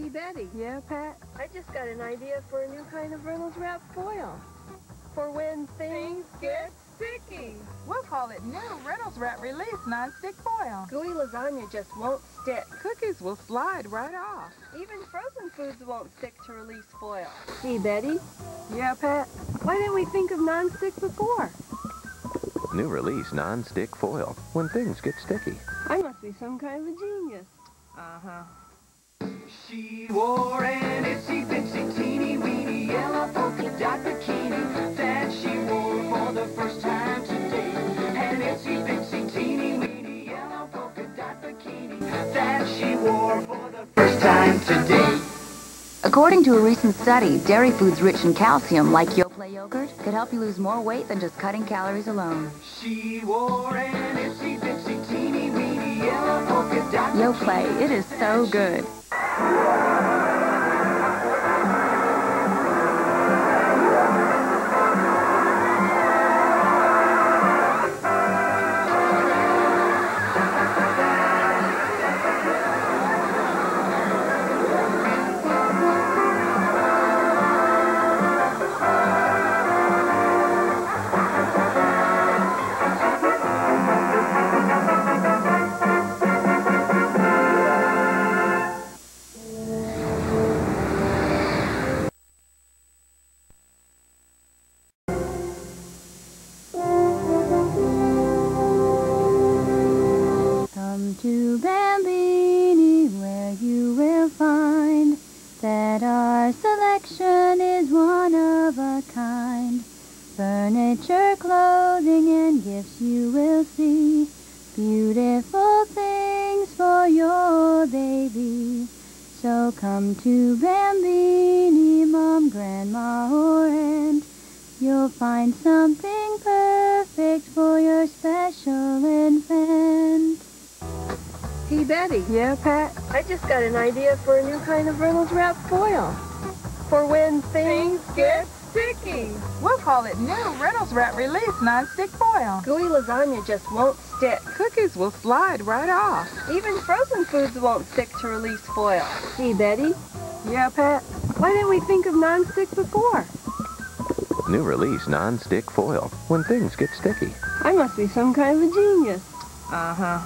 Hey, Betty. Yeah, Pat? I just got an idea for a new kind of Reynolds Wrap foil. For when things get sticky. We'll call it new Reynolds Wrap Release Nonstick Foil. Gooey lasagna just won't stick. Cookies will slide right off. Even frozen foods won't stick to release foil. Hey, Betty. Yeah, Pat? Why didn't we think of nonstick before? New release non-stick foil when things get sticky. I must be some kind of a genius. Uh-huh. She wore an itsy bitsy teeny weeny yellow polka dot bikini that she wore for the first time today. An itsy bitsy teeny weeny yellow polka dot bikini that she wore for the first time today. According to a recent study, dairy foods rich in calcium, like Yoplait yogurt, could help you lose more weight than just cutting calories alone. She wore an itsy bitsy teeny weeny yellow polka dot Yoplait, it is so good. Come your special infant. Hey, Betty. Yeah, Pat? I just got an idea for a new kind of Reynolds Wrap foil. For when things get sticky. We'll call it new Reynolds Wrap Release Nonstick Foil. Gooey lasagna just won't stick. Cookies will slide right off. Even frozen foods won't stick to release foil. Hey, Betty. Yeah, Pat? Why didn't we think of nonstick before? New release non-stick foil when things get sticky. I must be some kind of a genius. Uh-huh.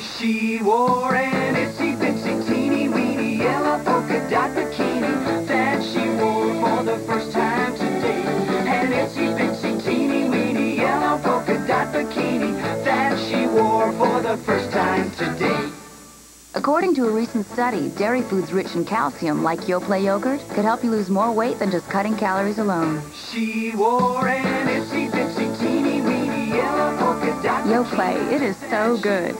She wore an itsy bitsy teeny weeny yellow polka dot bikini that she wore for the first time today. An itsy bitsy teeny weeny yellow polka dot bikini that she wore for the first time today. According to a recent study, dairy foods rich in calcium, like Yoplait yogurt, could help you lose more weight than just cutting calories alone. She wore an itsy bitsy teeny weeny dot Yoplait, it is so good.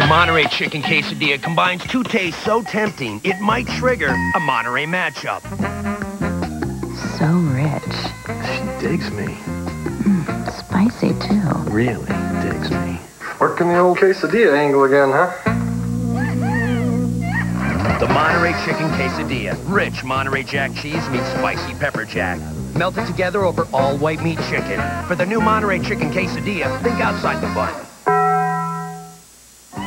Bell's new Monterey chicken quesadilla combines two tastes so tempting, it might trigger a Monterey matchup. So rich. She digs me. Mm, spicy, too. Really digs me. Working the old quesadilla angle again, huh? The Monterey chicken quesadilla. Rich Monterey Jack cheese meets spicy pepper jack. Melted together over all white meat chicken. For the new Monterey chicken quesadilla, think outside the bun.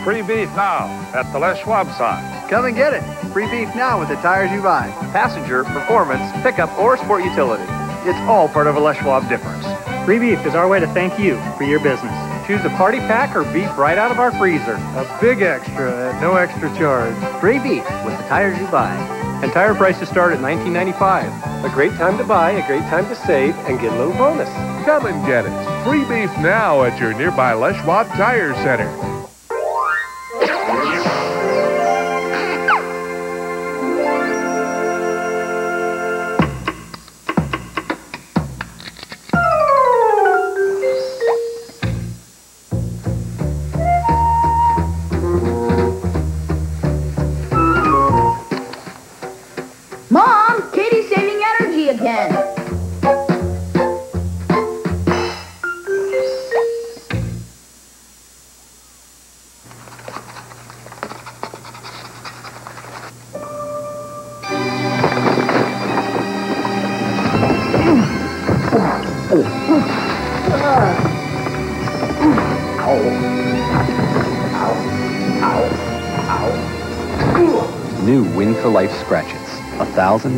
Free beef now at the Les Schwab sign. Come and get it. Free beef now with the tires you buy. Passenger, performance, pickup, or sport utility. It's all part of a Les Schwab difference. Free beef is our way to thank you for your business. Choose a party pack or beef right out of our freezer. A big extra at no extra charge. Free beef with the tires you buy. And tire prices start at $19.95. A great time to buy, a great time to save, and get a little bonus. Come and get it. Free beef now at your nearby Les Schwab Tire Center. Mom,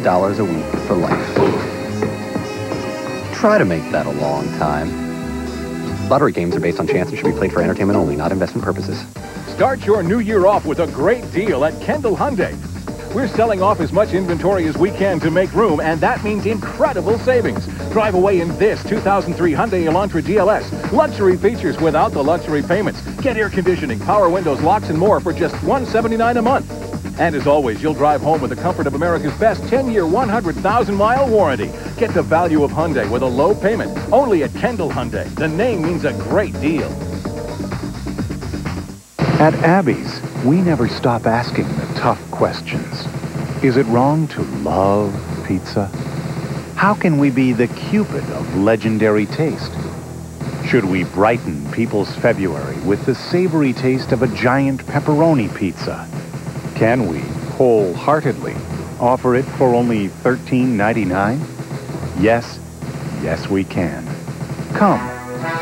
$1,000 a week for life. Try to make that a long time. Lottery games are based on chance and should be played for entertainment only, not investment purposes. Start your new year off with a great deal at Kendall Hyundai. We're selling off as much inventory as we can to make room, and that means incredible savings. Drive away in this 2003 Hyundai Elantra GLS. Luxury features without the luxury payments. Get air conditioning, power windows, locks, and more for just 179 a month. And as always, you'll drive home with the comfort of America's best 10-year, 100,000-mile warranty. Get the value of Hyundai with a low payment. Only at Kendall Hyundai. The name means a great deal. At Abby's, we never stop asking the tough questions. Is it wrong to love pizza? How can we be the Cupid of legendary taste? Should we brighten people's February with the savory taste of a giant pepperoni pizza? Can we, wholeheartedly, offer it for only $13.99? Yes, yes we can. Come,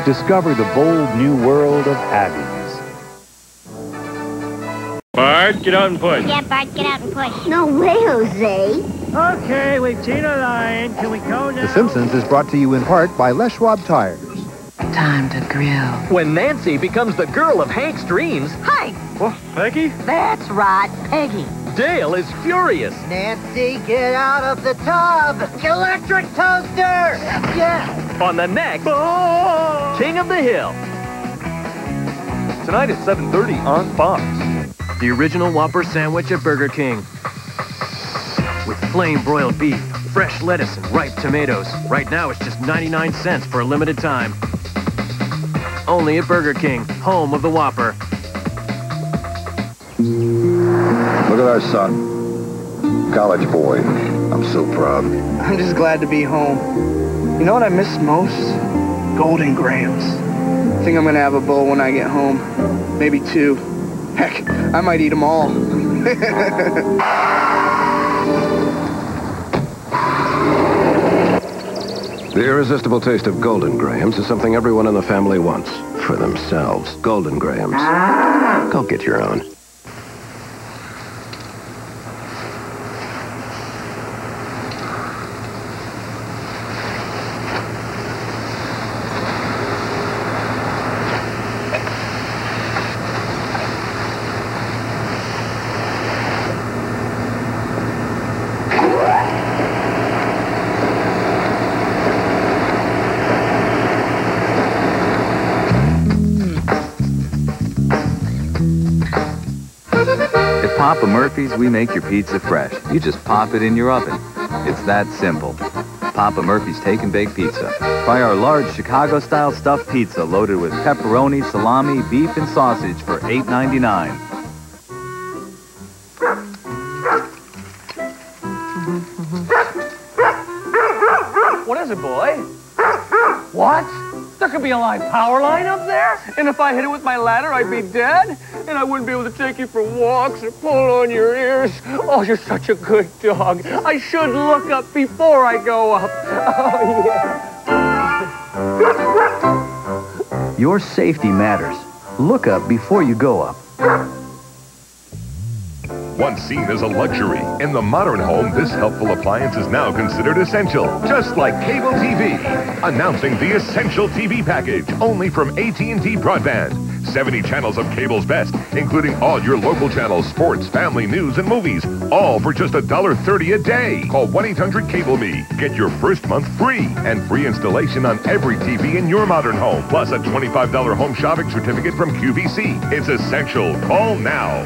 discover the bold new world of Abby's. Bart, get out and push. Yeah, Bart, get out and push. No way, Jose. Okay, we've seen a lion. Can we go now? The Simpsons is brought to you in part by Les Schwab Tires. Time to grill. When Nancy becomes the girl of Hank's dreams, Hi. What, Peggy? That's right, Peggy. Dale is furious. Nancy, get out of the tub. Electric toaster. Yeah. On the next King of the Hill. Tonight at 7.30 on Fox. The original Whopper sandwich at Burger King. With flame broiled beef, fresh lettuce, and ripe tomatoes. Right now it's just 99 cents for a limited time. Only at Burger King, home of the Whopper. Look at our son. College boy. I'm so proud. I'm just glad to be home. You know what I miss most? Golden Grahams. I think I'm gonna have a bowl when I get home. Maybe two. Heck, I might eat them all. The irresistible taste of Golden Grahams is something everyone in the family wants. For themselves. Golden Grahams. Go get your own. Papa Murphy's, we make your pizza fresh. You just pop it in your oven. It's that simple. Papa Murphy's Take and Bake Pizza. Try our large Chicago-style stuffed pizza loaded with pepperoni, salami, beef, and sausage for $8.99. be a live power line up there? And if I hit it with my ladder, I'd be dead? And I wouldn't be able to take you for walks or pull on your ears? Oh, you're such a good dog. I should look up before I go up. Oh, yeah. Your safety matters. Look up before you go up. Once seen as a luxury, in the modern home, this helpful appliance is now considered essential, just like cable TV. Announcing the Essential TV package, only from AT&T Broadband. 70 channels of cable's best, including all your local channels, sports, family, news, and movies. All for just $1.30 a day. Call 1-800-CABLE-ME. Get your first month free and free installation on every TV in your modern home. Plus a $25 home shopping certificate from QVC. It's essential. Call now.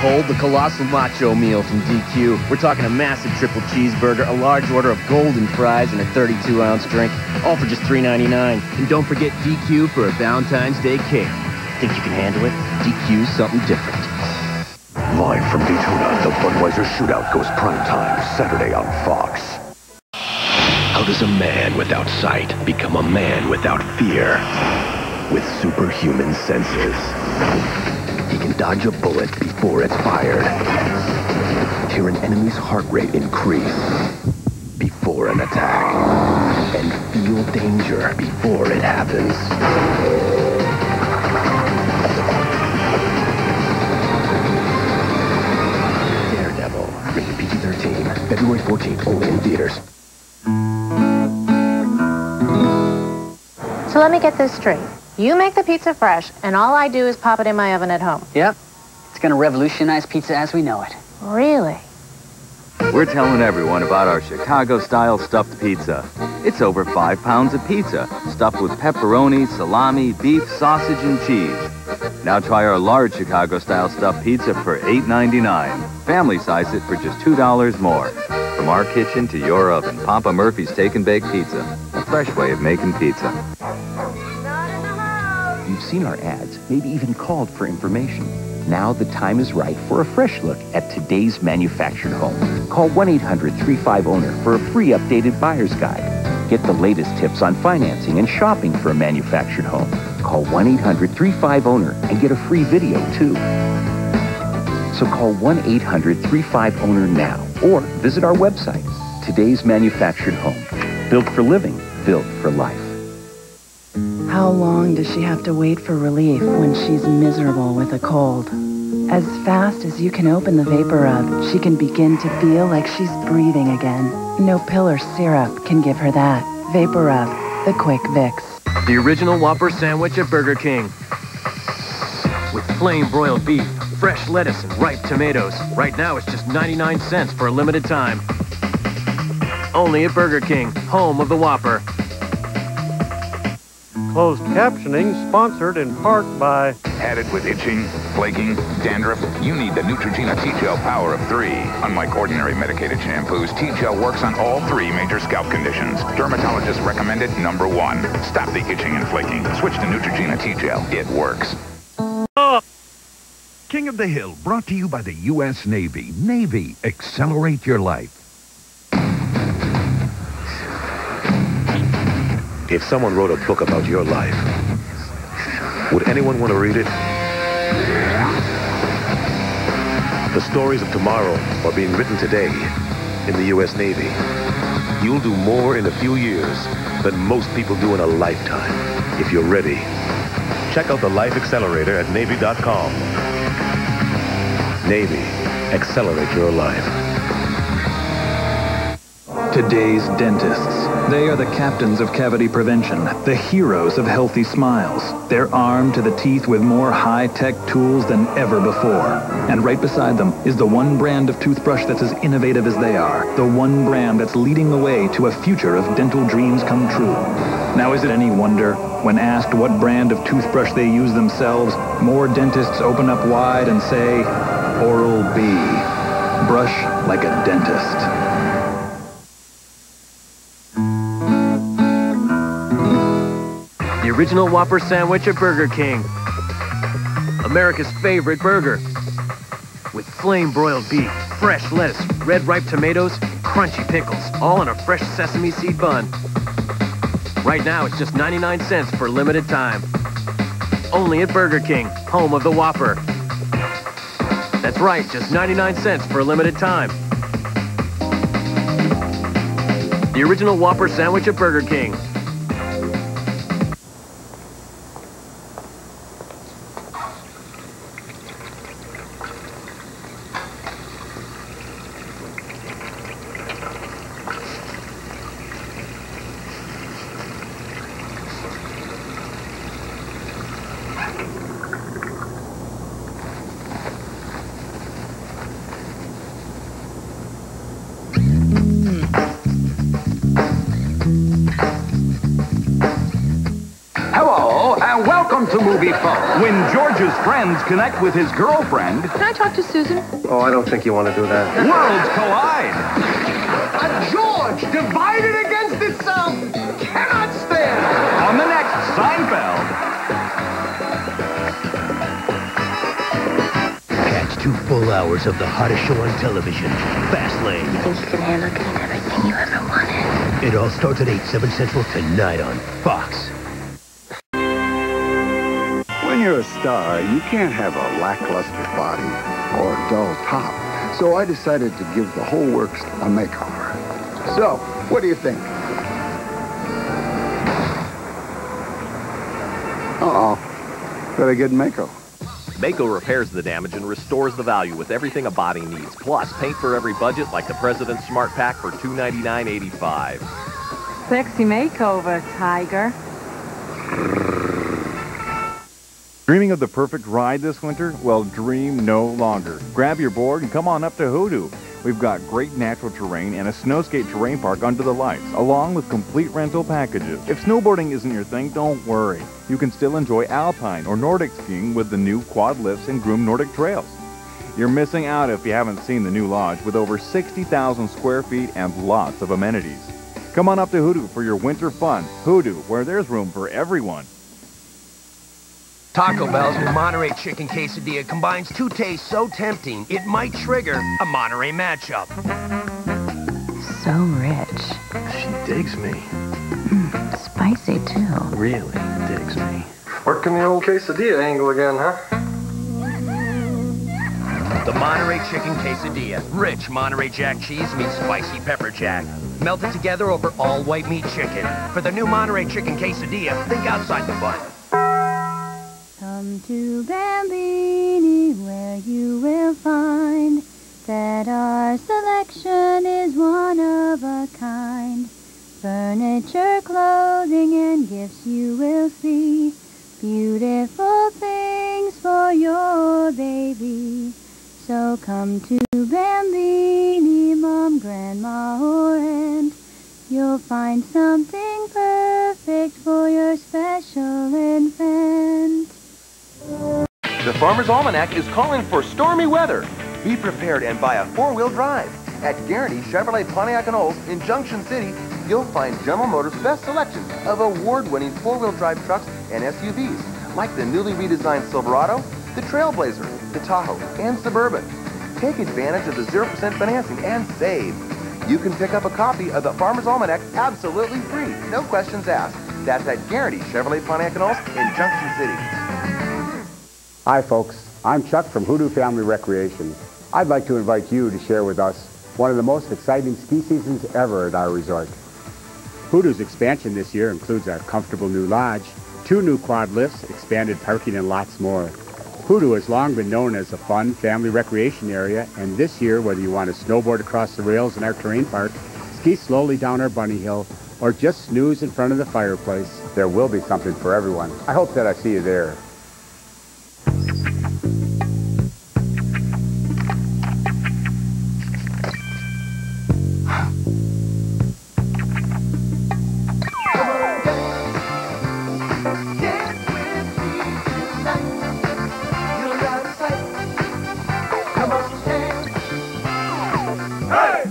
Behold the colossal macho meal from DQ. We're talking a massive triple cheeseburger, a large order of golden fries, and a 32-ounce drink, all for just $3.99. And don't forget DQ for a Valentine's Day cake. Think you can handle it? DQ's something different. Live from Daytona, the Budweiser Shootout goes prime time Saturday on Fox. How does a man without sight become a man without fear? With superhuman senses. He can dodge a bullet before it's fired. Hear an enemy's heart rate increase before an attack. And feel danger before it happens. February 14th, only in theaters. So let me get this straight. You make the pizza fresh, and all I do is pop it in my oven at home. Yep. It's gonna revolutionize pizza as we know it. Really? We're telling everyone about our Chicago-style stuffed pizza. It's over five pounds of pizza, stuffed with pepperoni, salami, beef, sausage, and cheese. Now try our large Chicago-style stuffed pizza for $8.99. Family size it for just $2 more. From our kitchen to your oven, Papa Murphy's Take and Bake Pizza. A fresh way of making pizza. You've seen our ads, maybe even called for information. Now the time is right for a fresh look at today's manufactured home. Call 1-800-35-OWNER for a free updated buyer's guide. Get the latest tips on financing and shopping for a manufactured home. Call 1-800-35-OWNER and get a free video, too. So call 1-800-35-OWNER now or visit our website. Today's manufactured home. Built for living, built for life. How long does she have to wait for relief when she's miserable with a cold? As fast as you can open the VapoRub, she can begin to feel like she's breathing again. No pill or syrup can give her that. VapoRub, the quick Vicks. The original Whopper sandwich at Burger King. With flame broiled beef, fresh lettuce, and ripe tomatoes. Right now it's just 99 cents for a limited time. Only at Burger King, home of the Whopper. Closed captioning sponsored in part by Had it with itching, flaking, dandruff? You need the Neutrogena T-Gel Power of 3. Unlike ordinary medicated shampoos, T-Gel works on all three major scalp conditions. Dermatologists recommend it number one. Stop the itching and flaking. Switch to Neutrogena T-Gel. It works. King of the Hill, brought to you by the U.S. Navy. Navy, accelerate your life. If someone wrote a book about your life, would anyone want to read it? The stories of tomorrow are being written today in the U.S. Navy. You'll do more in a few years than most people do in a lifetime, if you're ready. Check out the Life Accelerator at Navy.com. Navy, accelerate your life. Today's dentists. They are the captains of cavity prevention, the heroes of healthy smiles. They're armed to the teeth with more high-tech tools than ever before. And right beside them is the one brand of toothbrush that's as innovative as they are. The one brand that's leading the way to a future of dental dreams come true. Now is it any wonder, when asked what brand of toothbrush they use themselves, more dentists open up wide and say, Oral-B. Brush like a dentist. Original Whopper sandwich at Burger King. America's favorite burger. With flame broiled beef, fresh lettuce, red ripe tomatoes, crunchy pickles, all in a fresh sesame seed bun. Right now, it's just 99 cents for limited time. Only at Burger King, home of the Whopper. That's right, just 99 cents for a limited time. The original Whopper sandwich at Burger King. Connect with his girlfriend, Can I talk to Susan? Oh, I don't think you want to do that. worlds collide. A George divided against itself cannot stand. On the next Seinfeld, Catch two full hours of the hottest show on television, Fastlane. You think you can handle getting everything you ever wanted? It all starts at 8, 7 Central tonight on Fox. When you're a star, you can't have a lackluster body or a dull top. So I decided to give the whole works a makeover. So, what do you think? Uh-oh. Better get Maaco. Maaco repairs the damage and restores the value with everything a body needs. Plus, paint for every budget like the President's Smart Pack for $299.85. Sexy makeover, Tiger. Dreaming of the perfect ride this winter? Well, dream no longer. Grab your board and come on up to Hoodoo. We've got great natural terrain and a snowskate terrain park under the lights, along with complete rental packages. If snowboarding isn't your thing, don't worry. You can still enjoy alpine or Nordic skiing with the new quad lifts and groomed Nordic trails. You're missing out if you haven't seen the new lodge with over 60,000 square feet and lots of amenities. Come on up to Hoodoo for your winter fun. Hoodoo, where there's room for everyone. Taco Bell's new Monterey Chicken Quesadilla combines two tastes so tempting, it might trigger a Monterey matchup. So rich. She digs me. Mm, spicy, too. Really digs me. Working the old quesadilla angle again, huh? The Monterey Chicken Quesadilla. Rich Monterey Jack cheese meets spicy pepper jack. Melted together over all white meat chicken. For the new Monterey Chicken Quesadilla, think outside the bun. Come to Bambini where you will find that our selection is one of a kind. Furniture, clothing, and gifts you will see. Beautiful things for your baby. So come to Bambini, mom, grandma, or aunt. You'll find something perfect for your special infant. The Farmer's Almanac is calling for stormy weather. Be prepared and buy a four-wheel drive. At Guarantee Chevrolet Pontiac and Olds in Junction City, you'll find General Motors' best selection of award-winning four-wheel drive trucks and SUVs, like the newly redesigned Silverado, the Trailblazer, the Tahoe, and Suburban. Take advantage of the 0% financing and save. You can pick up a copy of the Farmer's Almanac absolutely free, no questions asked. That's at Guarantee Chevrolet Pontiac and Olds in Junction City. Hi, folks. I'm Chuck from Hoodoo Family Recreation. I'd like to invite you to share with us one of the most exciting ski seasons ever at our resort. Hoodoo's expansion this year includes our comfortable new lodge, two new quad lifts, expanded parking, and lots more. Hoodoo has long been known as a fun family recreation area, and this year, whether you want to snowboard across the rails in our terrain park, ski slowly down our bunny hill, or just snooze in front of the fireplace, there will be something for everyone. I hope that I see you there.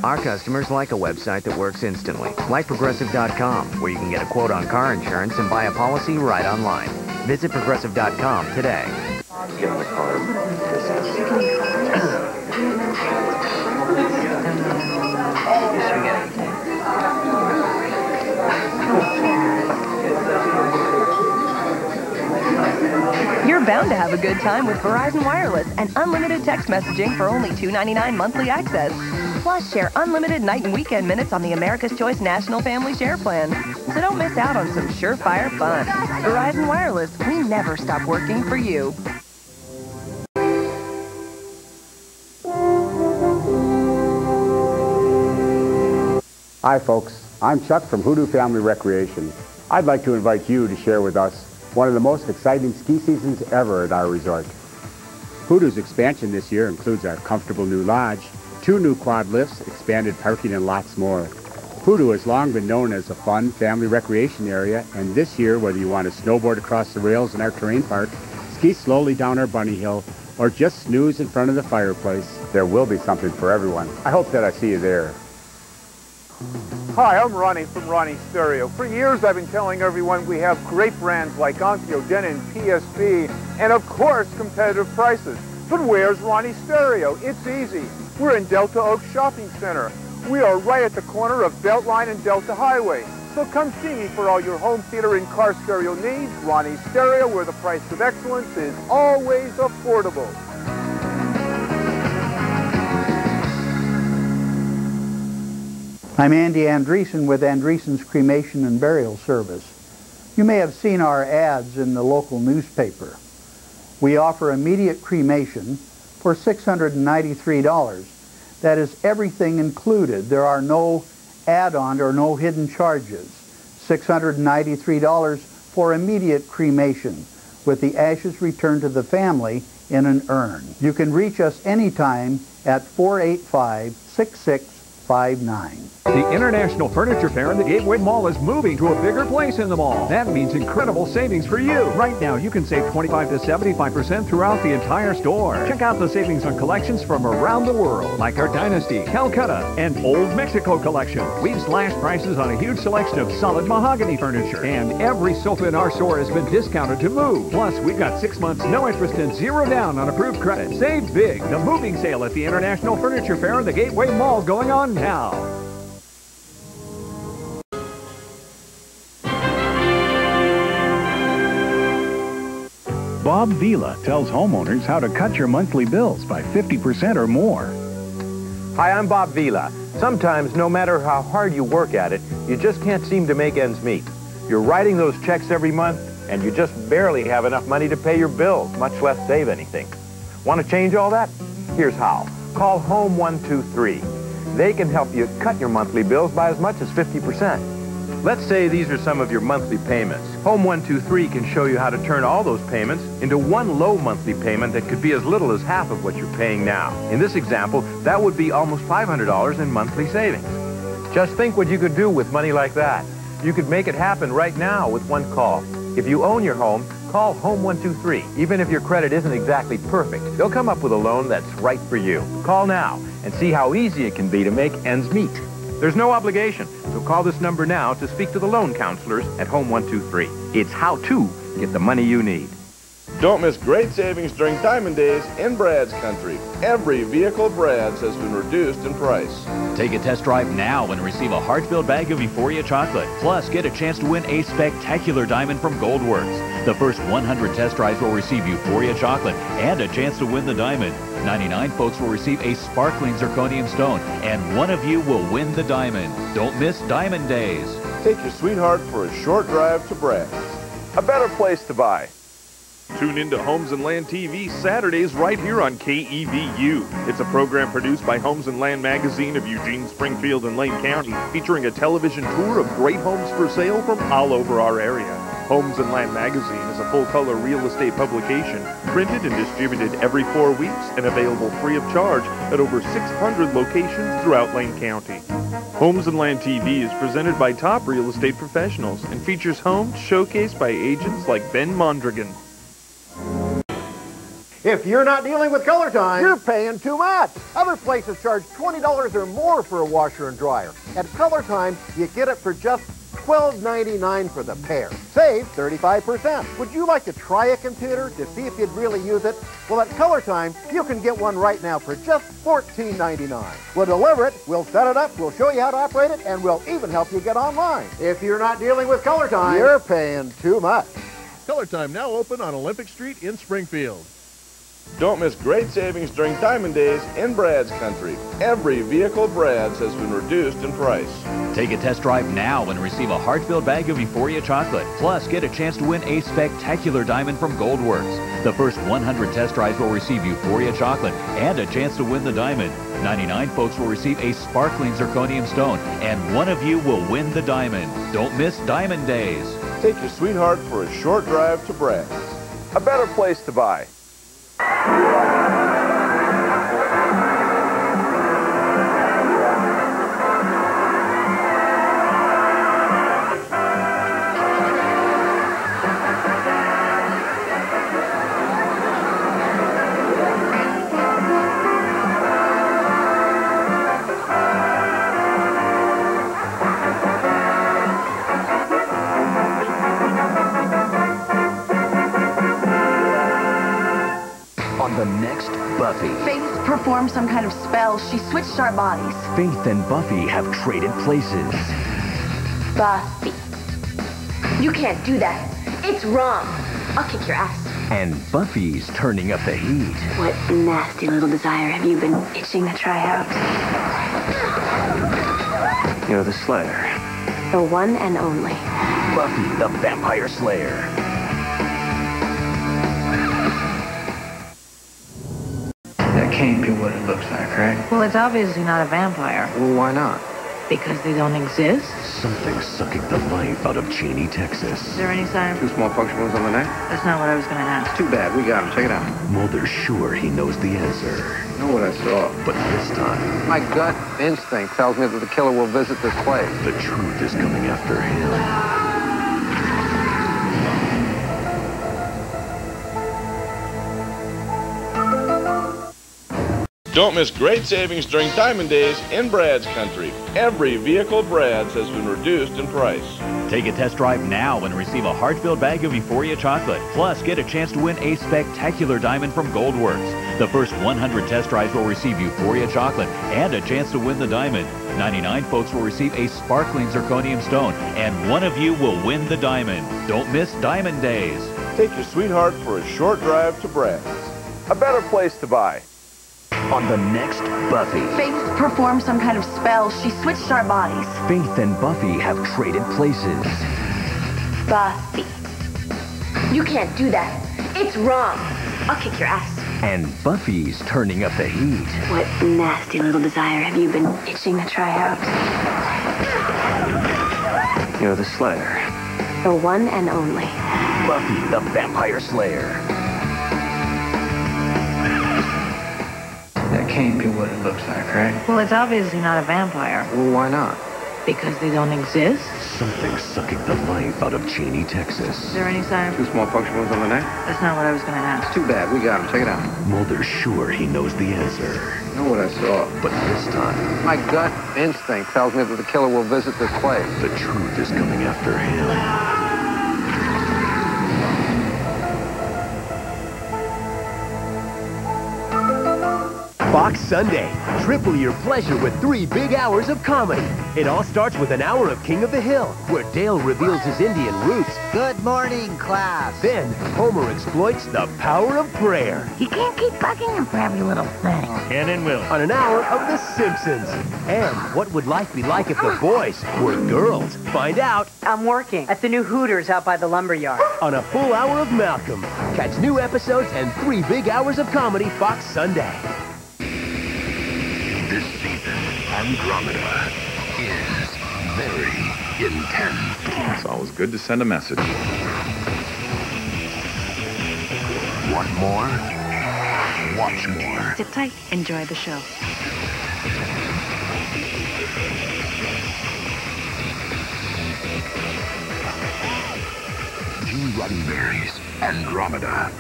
Our customers like a website that works instantly, like Progressive.com, where you can get a quote on car insurance and buy a policy right online. Visit Progressive.com today. You're bound to have a good time with Verizon Wireless and unlimited text messaging for only $2.99 monthly access. Plus, share unlimited night and weekend minutes on the America's Choice National Family Share Plan. So don't miss out on some surefire fun. Verizon Wireless, we never stop working for you. Hi, folks. I'm Chuck from Hoodoo Family Recreation. I'd like to invite you to share with us one of the most exciting ski seasons ever at our resort. Hoodoo's expansion this year includes our comfortable new lodge, two new quad lifts, expanded parking, and lots more. Hoodoo has long been known as a fun family recreation area, and this year, whether you want to snowboard across the rails in our terrain park, ski slowly down our bunny hill, or just snooze in front of the fireplace, there will be something for everyone. I hope that I see you there. Hi, I'm Ronnie from Ronnie Stereo. For years I've been telling everyone we have great brands like Onkyo, Denon, PSP, and of course competitive prices. But where's Ronnie Stereo? It's easy. We're in Delta Oak Shopping Center. We are right at the corner of Beltline and Delta Highway. So come see me for all your home theater and car stereo needs. Ronnie Stereo, where the price of excellence is always affordable. I'm Andy Andreessen with Andreessen's Cremation and Burial Service. You may have seen our ads in the local newspaper. We offer immediate cremation for $693. That is everything included. There are no add-on or no hidden charges. $693 for immediate cremation with the ashes returned to the family in an urn. You can reach us anytime at 485 6659. The International Furniture Fair in the Gateway Mall is moving to a bigger place in the mall. That means incredible savings for you. Right now, you can save 25 to 75% throughout the entire store. Check out the savings on collections from around the world, like our Dynasty, Calcutta, and Old Mexico collection. We've slashed prices on a huge selection of solid mahogany furniture, and every sofa in our store has been discounted to move. Plus, we've got six months no interest and zero down on approved credit. Save big. The moving sale at the International Furniture Fair in the Gateway Mall going on now. Bob Vila tells homeowners how to cut your monthly bills by 50% or more. Hi, I'm Bob Vila. Sometimes, no matter how hard you work at it, you just can't seem to make ends meet. You're writing those checks every month, and you just barely have enough money to pay your bills, much less save anything. Want to change all that? Here's how. Call Home 123. They can help you cut your monthly bills by as much as 50%. Let's say these are some of your monthly payments. Home 123 can show you how to turn all those payments into one low monthly payment that could be as little as half of what you're paying now. In this example, that would be almost $500 in monthly savings. Just think what you could do with money like that. You could make it happen right now with one call. If you own your home, call Home 123. Even if your credit isn't exactly perfect, they'll come up with a loan that's right for you. Call now and see how easy it can be to make ends meet. There's no obligation, so call this number now to speak to the loan counselors at Home 123. It's how to get the money you need. Don't miss great savings during Diamond Days in Brad's country. Every vehicle Brad's has been reduced in price. Take a test drive now and receive a heart-filled bag of Euphoria chocolate. Plus, get a chance to win a spectacular diamond from Goldworks. The first 100 test drives will receive Euphoria chocolate and a chance to win the diamond. 99 folks will receive a sparkling zirconium stone, and one of you will win the diamond. Don't miss Diamond Days. Take your sweetheart for a short drive to Brad's. A better place to buy. Tune in to Homes and Land TV Saturdays right here on KEVU. It's a program produced by Homes and Land Magazine of Eugene, Springfield, and Lane County, featuring a television tour of great homes for sale from all over our area. Homes and Land Magazine is a full-color real estate publication, printed and distributed every four weeks and available free of charge at over 600 locations throughout Lane County. Homes and Land TV is presented by top real estate professionals and features homes showcased by agents like Ben Mondragon. If you're not dealing with ColorTyme, you're paying too much. Other places charge $20 or more for a washer and dryer. At ColorTyme, you get it for just $12.99 for the pair. Save 35%. Would you like to try a computer to see if you'd really use it? Well, at ColorTyme, you can get one right now for just $14.99. We'll deliver it, we'll set it up, we'll show you how to operate it, and we'll even help you get online. If you're not dealing with ColorTyme, you're paying too much. ColorTyme now open on Olympic Street in Springfield. Don't miss great savings during Diamond Days in Brad's country. Every vehicle Brad's has been reduced in price. Take a test drive now and receive a heart-filled bag of Euphoria chocolate. Plus, get a chance to win a spectacular diamond from Goldworks. The first 100 test drives will receive Euphoria chocolate and a chance to win the diamond. 99 folks will receive a sparkling zirconium stone, and one of you will win the diamond. Don't miss Diamond Days. Take your sweetheart for a short drive to Brad's. A better place to buy. The next Buffy, Faith performed some kind of spell. She switched our bodies. Faith and Buffy have traded places. Buffy. You can't do that. It's wrong. I'll kick your ass. And Buffy's turning up the heat. What nasty little desire have you been itching to try out? You're the Slayer. The one and only. Buffy the Vampire Slayer. Can't be what it looks like, right? Well, it's obviously not a vampire. Well, why not? Because they don't exist. Something's sucking the life out of Chaney, Texas. Is there any sign Two small puncture wounds on the neck? That's not what I was going to ask. Too bad. We got him. Check it out. Mulder's sure he knows the answer. I know what I saw. But this time, My gut instinct tells me that the killer will visit this place. the truth is coming after him. Don't miss great savings during Diamond Days in Brad's Country. Every vehicle Brad's has been reduced in price. Take a test drive now and receive a heart-filled bag of Euphoria chocolate. Plus, get a chance to win a spectacular diamond from Goldworks. The first 100 test drives will receive Euphoria chocolate and a chance to win the diamond. 99 folks will receive a sparkling zirconium stone, and one of you will win the diamond. Don't miss Diamond Days. Take your sweetheart for a short drive to Brad's. A better place to buy. On the next Buffy, Faith performed some kind of spell. She switched our bodies. Faith and Buffy have traded places. Buffy. You can't do that. It's wrong. I'll kick your ass. And Buffy's turning up the heat. What nasty little desire have you been itching to try out? You're the Slayer. The one and only. Buffy the Vampire Slayer. Can't be what it looks like, right? Well, it's obviously not a vampire. Well, why not? Because they don't exist. Something sucking the life out of Chaney, Texas. Is there any sign Two small puncture wounds on the neck? That's not what I was going to ask. Too bad. We got him. Check it out. Mulder's sure he knows the answer. I know what I saw. But this time, My gut instinct tells me that the killer will visit this place. the truth is coming after him. Fox Sunday. Triple your pleasure with three big hours of comedy. It all starts with an hour of King of the Hill, where Dale reveals his Indian roots. Good morning, class. Then, Homer exploits the power of prayer. You can't keep bugging him for every little thing. Oh, Ken and Will. On an hour of The Simpsons. And what would life be like if the ah. boys were girls? Find out I'm working at the new Hooters out by the lumberyard. on a full hour of Malcolm. Catch new episodes and three big hours of comedy Fox Sunday. This season, Andromeda is very intense. It's always good to send a message. Want more? Watch more. Sit tight. Enjoy the show. Gene Roddenberry's Andromeda.